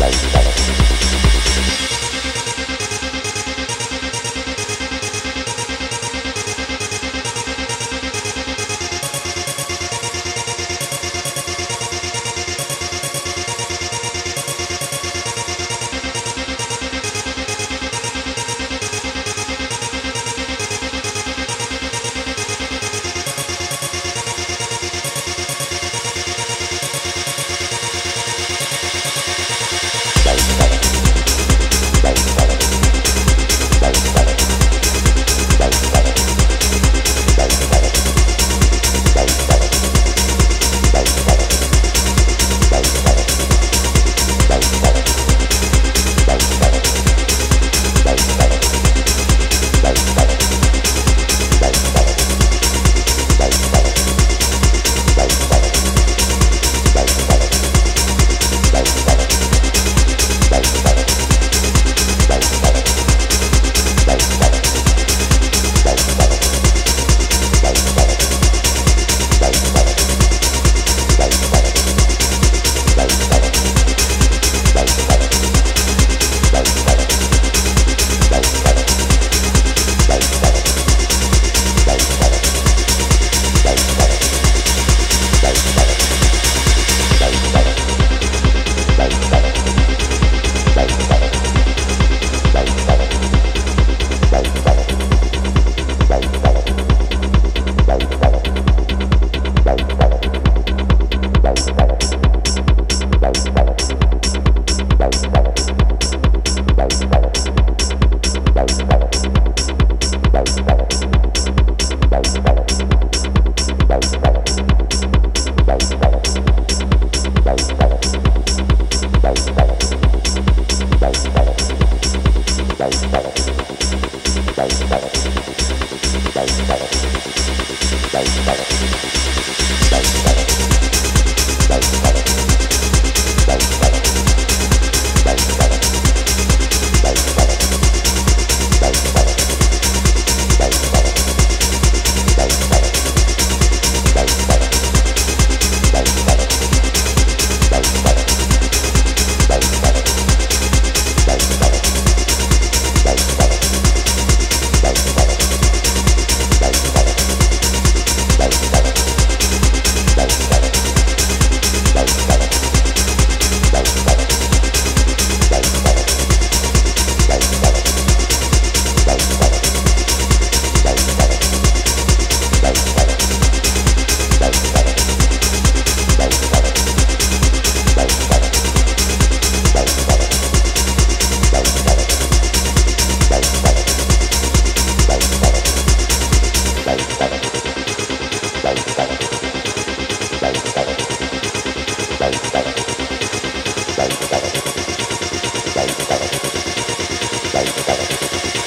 バラ。Bye. Thank you.